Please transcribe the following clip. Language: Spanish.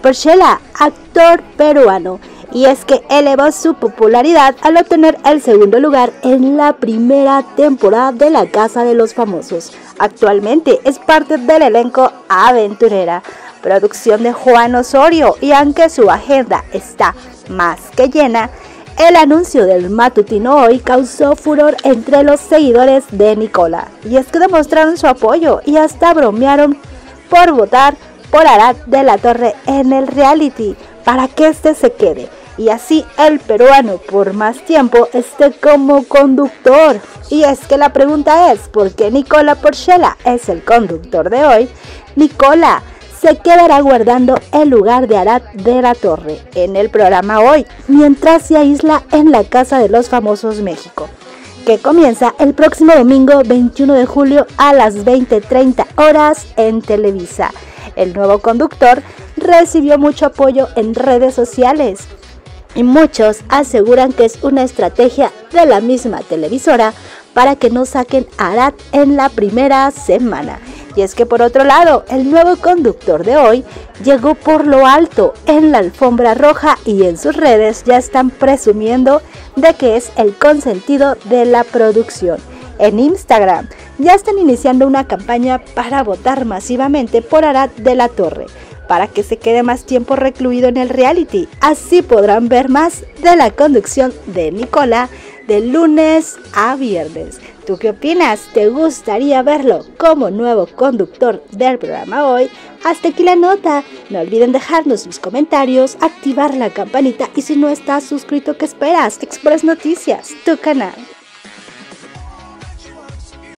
Porchela, actor peruano, y es que elevó su popularidad al obtener el segundo lugar en la primera temporada de La Casa de los Famosos. Actualmente es parte del elenco Aventurera, producción de Juan Osorio, y aunque su agenda está más que llena, el anuncio del matutino hoy causó furor entre los seguidores de Nicola, y es que demostraron su apoyo y hasta bromearon por votar por Arad de la Torre en el reality para que éste se quede y así el peruano por más tiempo esté como conductor. Y es que la pregunta es, ¿por qué Nicola Porchela es el conductor de hoy? Nicola se quedará guardando el lugar de Arad de la Torre en el programa hoy, mientras se aísla en la Casa de los Famosos México, que comienza el próximo domingo 21 de julio a las 20.30 horas en Televisa. El nuevo conductor recibió mucho apoyo en redes sociales y muchos aseguran que es una estrategia de la misma televisora para que no saquen a Arad en la primera semana. Y es que por otro lado, el nuevo conductor de hoy llegó por lo alto en la alfombra roja y en sus redes ya están presumiendo de que es el consentido de la producción. En Instagram ya están iniciando una campaña para votar masivamente por Arad de la Torre para que se quede más tiempo recluido en el reality. Así podrán ver más de la conducción de Nicola de lunes a viernes. ¿Tú qué opinas? ¿Te gustaría verlo como nuevo conductor del programa hoy? Hasta aquí la nota. No olviden dejarnos sus comentarios, activar la campanita y si no estás suscrito, ¿qué esperas? Express Noticias, tu canal.